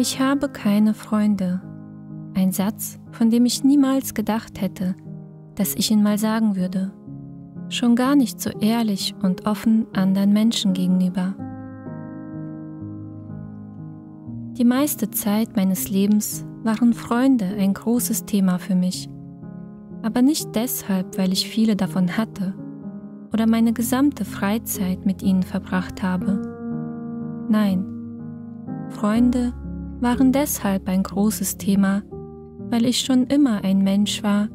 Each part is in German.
Ich habe keine Freunde. Ein Satz, von dem ich niemals gedacht hätte, dass ich ihn mal sagen würde. Schon gar nicht so ehrlich und offen anderen Menschen gegenüber. Die meiste Zeit meines Lebens waren Freunde ein großes Thema für mich, aber nicht deshalb, weil ich viele davon hatte oder meine gesamte Freizeit mit ihnen verbracht habe. Nein, Freunde waren deshalb ein großes Thema, weil ich schon immer ein Mensch war,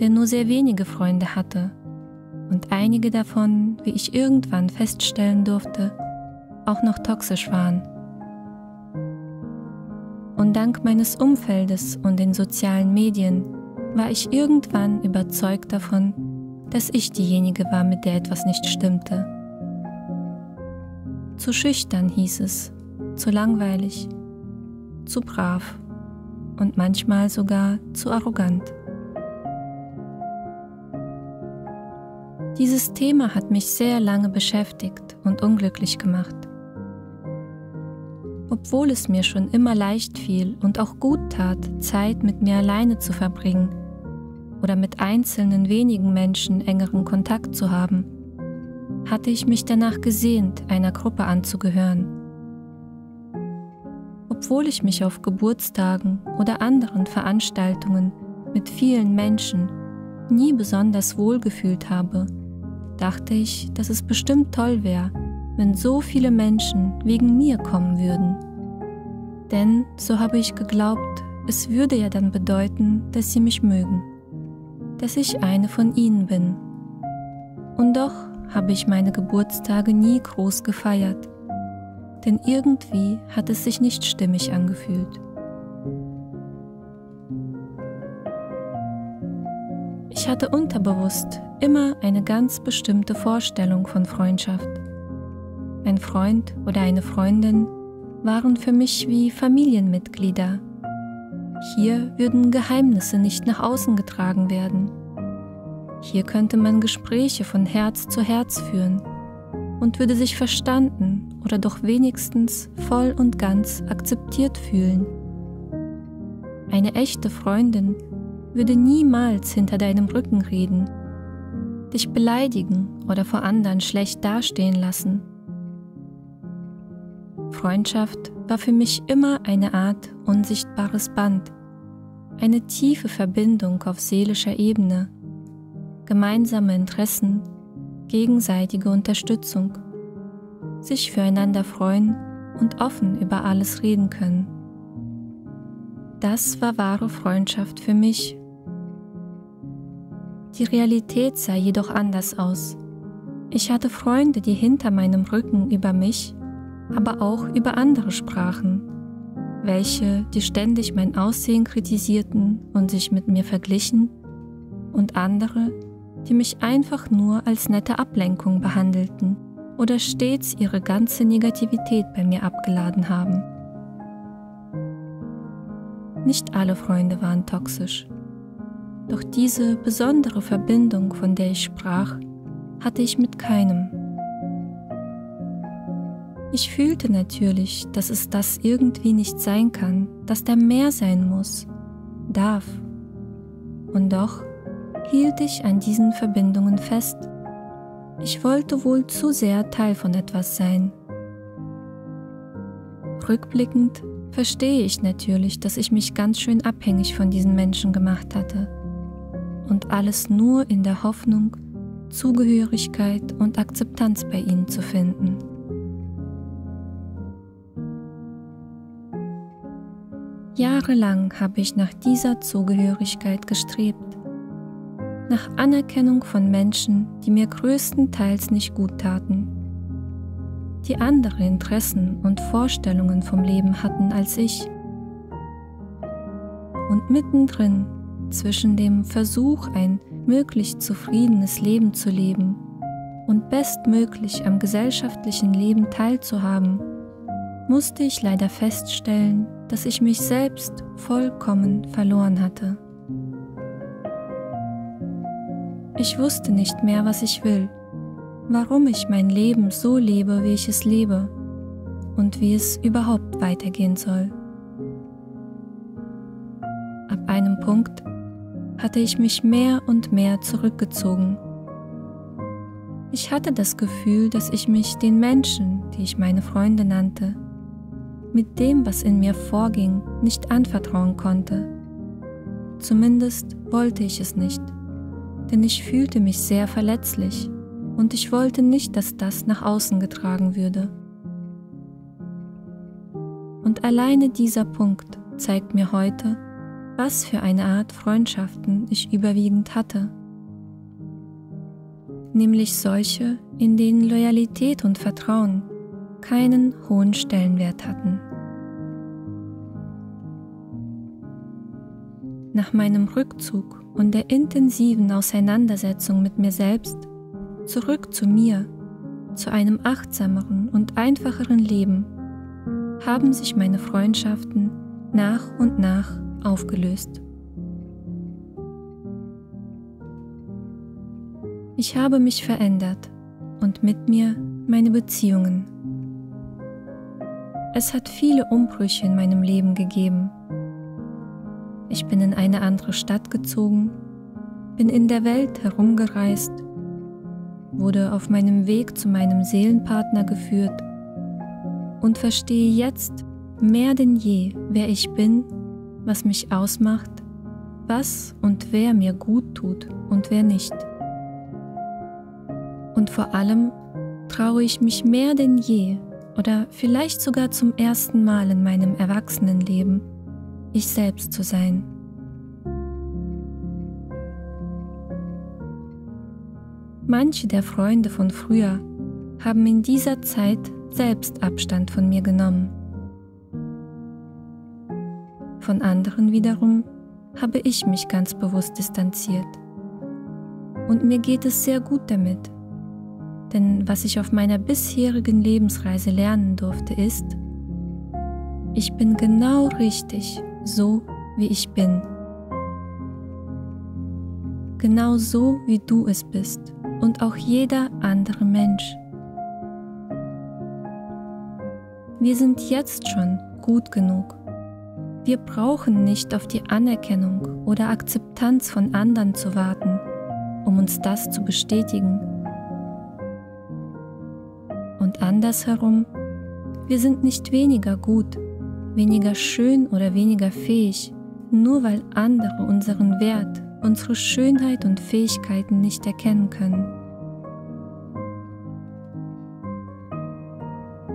der nur sehr wenige Freunde hatte und einige davon, wie ich irgendwann feststellen durfte, auch noch toxisch waren. Und dank meines Umfeldes und den sozialen Medien war ich irgendwann überzeugt davon, dass ich diejenige war, mit der etwas nicht stimmte. Zu schüchtern hieß es, zu langweilig, zu brav und manchmal sogar zu arrogant. Dieses Thema hat mich sehr lange beschäftigt und unglücklich gemacht. Obwohl es mir schon immer leicht fiel und auch gut tat, Zeit mit mir alleine zu verbringen oder mit einzelnen wenigen Menschen engeren Kontakt zu haben, hatte ich mich danach gesehnt, einer Gruppe anzugehören. Obwohl ich mich auf Geburtstagen oder anderen Veranstaltungen mit vielen Menschen nie besonders wohl gefühlt habe, dachte ich, dass es bestimmt toll wäre, wenn so viele Menschen wegen mir kommen würden. Denn, so habe ich geglaubt, es würde ja dann bedeuten, dass sie mich mögen, dass ich eine von ihnen bin. Und doch habe ich meine Geburtstage nie groß gefeiert, denn irgendwie hat es sich nicht stimmig angefühlt. Ich hatte unterbewusst immer eine ganz bestimmte Vorstellung von Freundschaft. Ein Freund oder eine Freundin waren für mich wie Familienmitglieder. Hier würden Geheimnisse nicht nach außen getragen werden. Hier könnte man Gespräche von Herz zu Herz führen und würde sich verstanden oder doch wenigstens voll und ganz akzeptiert fühlen. Eine echte Freundin würde niemals hinter deinem Rücken reden dich beleidigen oder vor anderen schlecht dastehen lassen. Freundschaft war für mich immer eine Art unsichtbares Band, eine tiefe Verbindung auf seelischer Ebene, gemeinsame Interessen, gegenseitige Unterstützung, sich füreinander freuen und offen über alles reden können. Das war wahre Freundschaft für mich die Realität sah jedoch anders aus. Ich hatte Freunde, die hinter meinem Rücken über mich, aber auch über andere sprachen, welche, die ständig mein Aussehen kritisierten und sich mit mir verglichen, und andere, die mich einfach nur als nette Ablenkung behandelten oder stets ihre ganze Negativität bei mir abgeladen haben. Nicht alle Freunde waren toxisch. Doch diese besondere Verbindung, von der ich sprach, hatte ich mit keinem. Ich fühlte natürlich, dass es das irgendwie nicht sein kann, dass da mehr sein muss, darf. Und doch hielt ich an diesen Verbindungen fest. Ich wollte wohl zu sehr Teil von etwas sein. Rückblickend verstehe ich natürlich, dass ich mich ganz schön abhängig von diesen Menschen gemacht hatte und alles nur in der Hoffnung, Zugehörigkeit und Akzeptanz bei ihnen zu finden. Jahrelang habe ich nach dieser Zugehörigkeit gestrebt, nach Anerkennung von Menschen, die mir größtenteils nicht gut taten, die andere Interessen und Vorstellungen vom Leben hatten als ich. Und mittendrin zwischen dem Versuch, ein möglichst zufriedenes Leben zu leben und bestmöglich am gesellschaftlichen Leben teilzuhaben, musste ich leider feststellen, dass ich mich selbst vollkommen verloren hatte. Ich wusste nicht mehr, was ich will, warum ich mein Leben so lebe, wie ich es lebe und wie es überhaupt weitergehen soll. einem Punkt hatte ich mich mehr und mehr zurückgezogen. Ich hatte das Gefühl, dass ich mich den Menschen, die ich meine Freunde nannte, mit dem, was in mir vorging, nicht anvertrauen konnte. Zumindest wollte ich es nicht, denn ich fühlte mich sehr verletzlich und ich wollte nicht, dass das nach außen getragen würde. Und alleine dieser Punkt zeigt mir heute, was für eine Art Freundschaften ich überwiegend hatte. Nämlich solche, in denen Loyalität und Vertrauen keinen hohen Stellenwert hatten. Nach meinem Rückzug und der intensiven Auseinandersetzung mit mir selbst zurück zu mir, zu einem achtsameren und einfacheren Leben, haben sich meine Freundschaften nach und nach aufgelöst. Ich habe mich verändert und mit mir meine Beziehungen. Es hat viele Umbrüche in meinem Leben gegeben. Ich bin in eine andere Stadt gezogen, bin in der Welt herumgereist, wurde auf meinem Weg zu meinem Seelenpartner geführt und verstehe jetzt mehr denn je, wer ich bin was mich ausmacht, was und wer mir gut tut und wer nicht. Und vor allem traue ich mich mehr denn je oder vielleicht sogar zum ersten Mal in meinem Erwachsenenleben, ich selbst zu sein. Manche der Freunde von früher haben in dieser Zeit selbst Abstand von mir genommen von anderen wiederum habe ich mich ganz bewusst distanziert. Und mir geht es sehr gut damit. Denn was ich auf meiner bisherigen Lebensreise lernen durfte, ist, ich bin genau richtig, so wie ich bin. Genau so wie du es bist und auch jeder andere Mensch. Wir sind jetzt schon gut genug wir brauchen nicht auf die Anerkennung oder Akzeptanz von anderen zu warten, um uns das zu bestätigen. Und andersherum, wir sind nicht weniger gut, weniger schön oder weniger fähig, nur weil andere unseren Wert, unsere Schönheit und Fähigkeiten nicht erkennen können.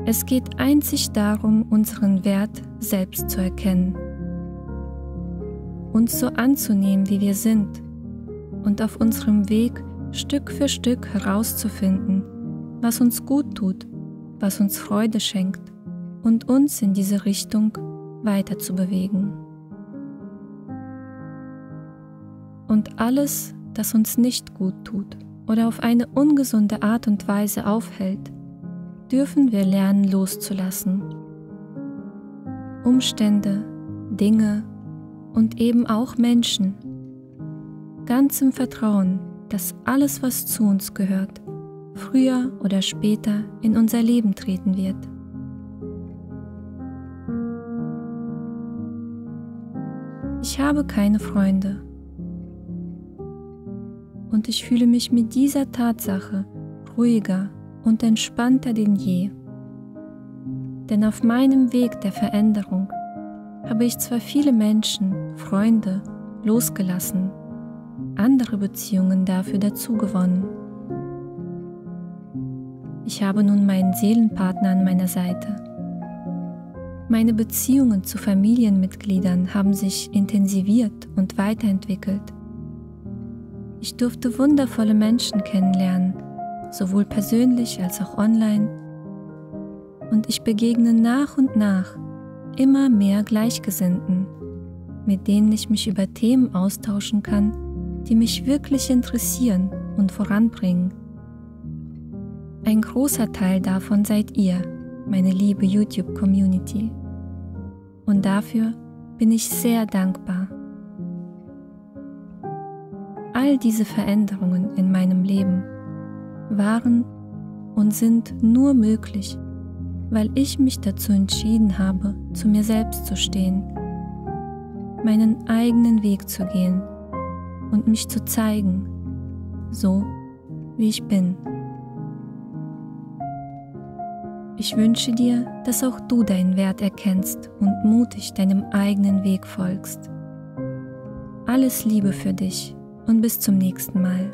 Es geht einzig darum, unseren Wert selbst zu erkennen uns so anzunehmen, wie wir sind und auf unserem Weg Stück für Stück herauszufinden, was uns gut tut, was uns Freude schenkt und uns in diese Richtung weiter zu bewegen. Und alles, das uns nicht gut tut oder auf eine ungesunde Art und Weise aufhält, dürfen wir lernen loszulassen. Umstände, Dinge und eben auch Menschen. Ganz im Vertrauen, dass alles, was zu uns gehört, früher oder später in unser Leben treten wird. Ich habe keine Freunde. Und ich fühle mich mit dieser Tatsache ruhiger und entspannter denn je. Denn auf meinem Weg der Veränderung habe ich zwar viele Menschen, Freunde losgelassen, andere Beziehungen dafür dazugewonnen. Ich habe nun meinen Seelenpartner an meiner Seite. Meine Beziehungen zu Familienmitgliedern haben sich intensiviert und weiterentwickelt. Ich durfte wundervolle Menschen kennenlernen, sowohl persönlich als auch online. Und ich begegne nach und nach immer mehr Gleichgesinnten, mit denen ich mich über Themen austauschen kann, die mich wirklich interessieren und voranbringen. Ein großer Teil davon seid ihr, meine liebe YouTube-Community. Und dafür bin ich sehr dankbar. All diese Veränderungen in meinem Leben waren und sind nur möglich, weil ich mich dazu entschieden habe, zu mir selbst zu stehen. meinen eigenen Weg zu gehen und mich zu zeigen, so wie ich bin. Ich wünsche dir, dass auch du deinen Wert erkennst und mutig deinem eigenen Weg folgst. Alles Liebe für dich und bis zum nächsten Mal.